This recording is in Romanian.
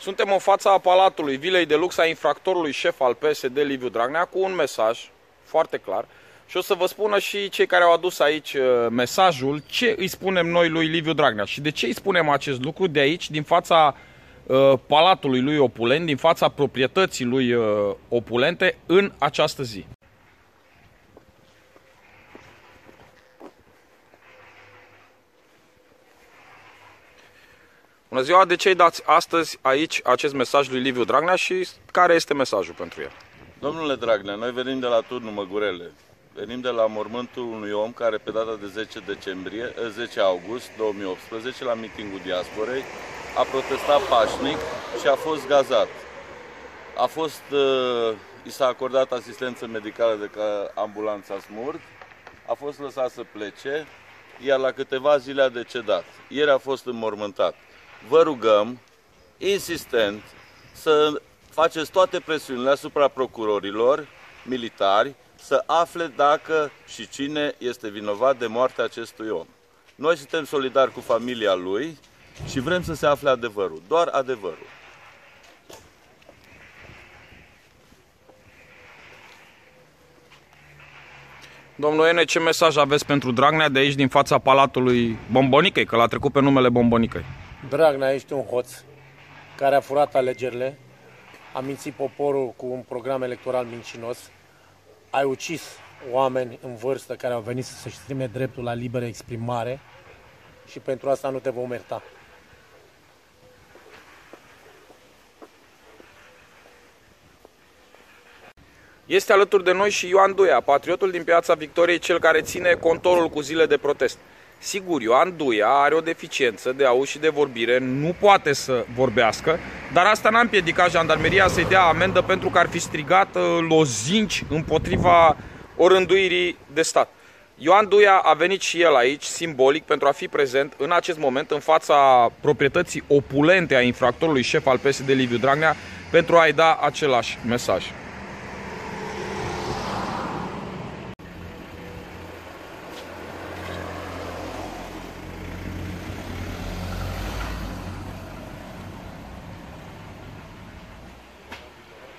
Suntem în fața palatului vilei de lux a infractorului șef al PSD, Liviu Dragnea, cu un mesaj foarte clar. Și o să vă spună și cei care au adus aici uh, mesajul ce îi spunem noi lui Liviu Dragnea și de ce îi spunem acest lucru de aici, din fața uh, palatului lui opulent, din fața proprietății lui uh, opulente în această zi. Bună ziua, de ce îi dați astăzi aici acest mesaj lui Liviu Dragnea și care este mesajul pentru el? Domnule Dragnea, noi venim de la turnul Măgurele. Venim de la mormântul unui om care pe data de 10, decembrie, 10 eh, august 2018, la mitingul diasporei, a protestat pașnic și a fost gazat. A fost, uh, i s-a acordat asistență medicală de ca ambulanța Smurg, a fost lăsat să plece, iar la câteva zile a decedat. Ieri a fost înmormântat vă rugăm insistent să faceți toate presiunile asupra procurorilor militari să afle dacă și cine este vinovat de moartea acestui om. Noi suntem solidari cu familia lui și vrem să se afle adevărul, doar adevărul. Domnul Ene, ce mesaj aveți pentru Dragnea de aici, din fața Palatului Bombonicăi, că l-a trecut pe numele Bombonicăi? Dragnea, ești un hoț care a furat alegerile, a mințit poporul cu un program electoral mincinos, ai ucis oameni în vârstă care au venit să-și exprime dreptul la liberă exprimare și pentru asta nu te vom ierta. Este alături de noi și Ioan Duia, patriotul din Piața Victoriei, cel care ține contorul cu zile de protest. Sigur, Ioan Duia are o deficiență de auz și de vorbire, nu poate să vorbească, dar asta n-a împiedicat jandarmeria să-i dea amendă pentru că ar fi strigat uh, lozinci împotriva orânduirii de stat. Ioan Duia a venit și el aici, simbolic, pentru a fi prezent în acest moment în fața proprietății opulente a infractorului șef al PSD Liviu Dragnea pentru a-i da același mesaj.